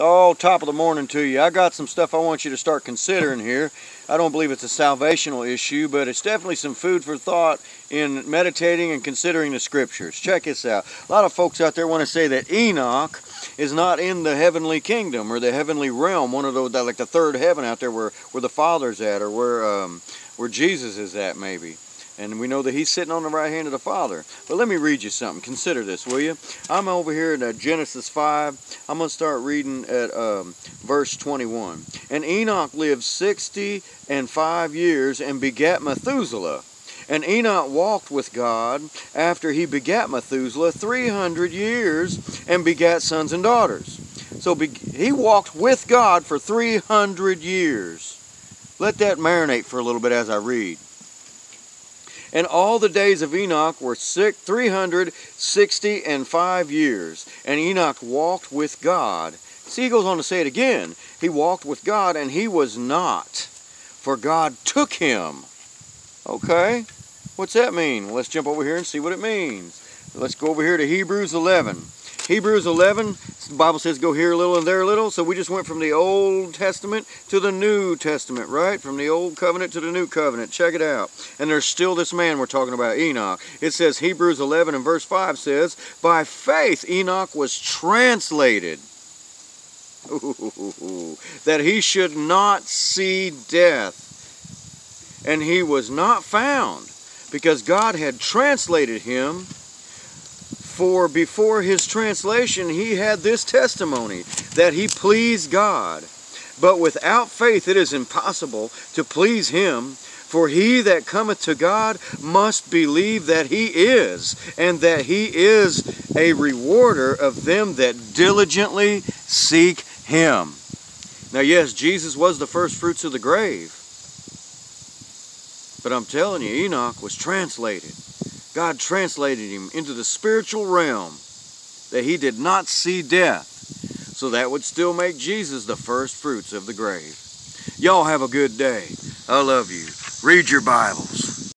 all top of the morning to you. I got some stuff I want you to start considering here. I don't believe it's a salvational issue, but it's definitely some food for thought in meditating and considering the scriptures. Check this out. A lot of folks out there want to say that Enoch is not in the heavenly kingdom or the heavenly realm, one of those like the third heaven out there where where the Father's at or where um, where Jesus is at maybe. And we know that he's sitting on the right hand of the Father. But let me read you something. Consider this, will you? I'm over here in uh, Genesis 5. I'm going to start reading at um, verse 21. And Enoch lived 60 and 5 years and begat Methuselah. And Enoch walked with God after he begat Methuselah 300 years and begat sons and daughters. So he walked with God for 300 years. Let that marinate for a little bit as I read. And all the days of Enoch were six, 360 and five years. And Enoch walked with God. See, he goes on to say it again. He walked with God and he was not, for God took him. Okay, what's that mean? Let's jump over here and see what it means. Let's go over here to Hebrews 11. Hebrews 11, the Bible says go here a little and there a little. So we just went from the Old Testament to the New Testament, right? From the Old Covenant to the New Covenant. Check it out. And there's still this man we're talking about, Enoch. It says Hebrews 11 and verse 5 says, By faith Enoch was translated. That he should not see death. And he was not found because God had translated him for before his translation, he had this testimony that he pleased God. But without faith, it is impossible to please him. For he that cometh to God must believe that he is, and that he is a rewarder of them that diligently seek him. Now, yes, Jesus was the first fruits of the grave. But I'm telling you, Enoch was translated. God translated him into the spiritual realm that he did not see death. So that would still make Jesus the first fruits of the grave. Y'all have a good day. I love you. Read your Bibles.